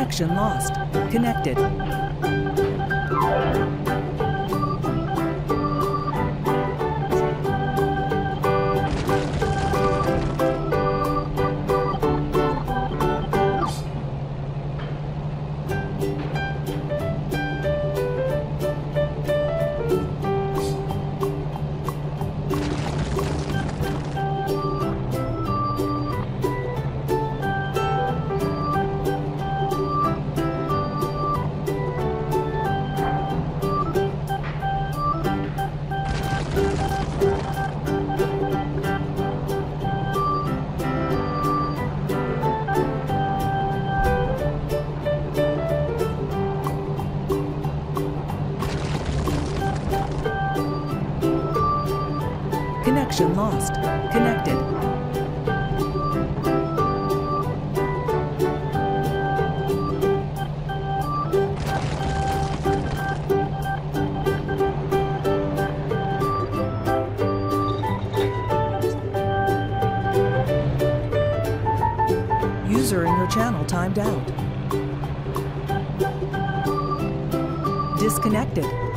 Connection lost. Connected. Connection lost. Connected. User in your channel timed out. Disconnected.